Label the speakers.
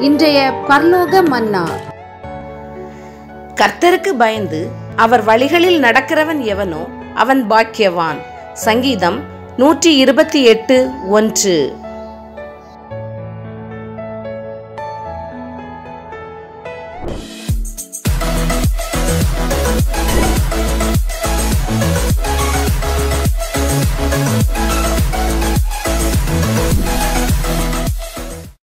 Speaker 1: இன்றைய பரலோக மன்னா
Speaker 2: கர்த்தருக்கு பயந்து அவர் வழிகளில் நடக்கிறவன் எவனோ அவன் பாக்கியவான். சங்கீதம் நூற்றி இருபத்தி எட்டு ஒன்று.